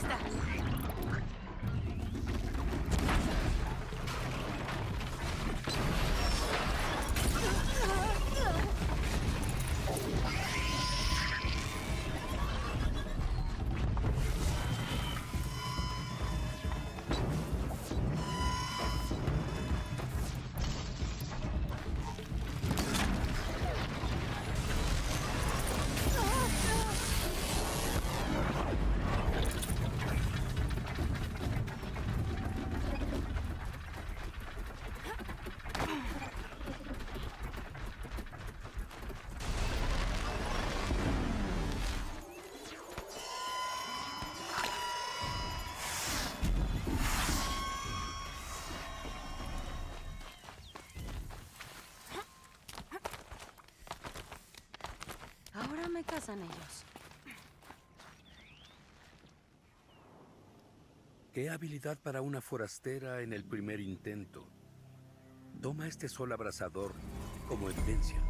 vista. Me casan ellos. Qué habilidad para una forastera en el primer intento. Toma este sol abrasador como evidencia.